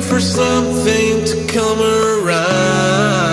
for something to come around.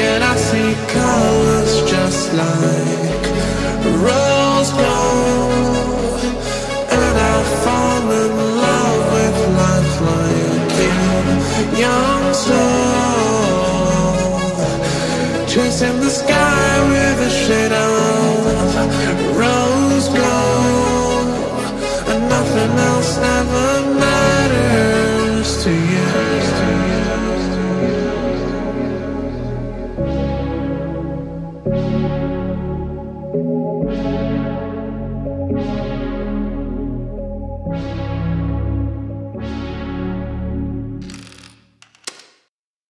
Yet I see colors just like rose glow And I fall in love with life like a Young soul. Chasing the sky with a shade of rose gold. And nothing else ever matters to you.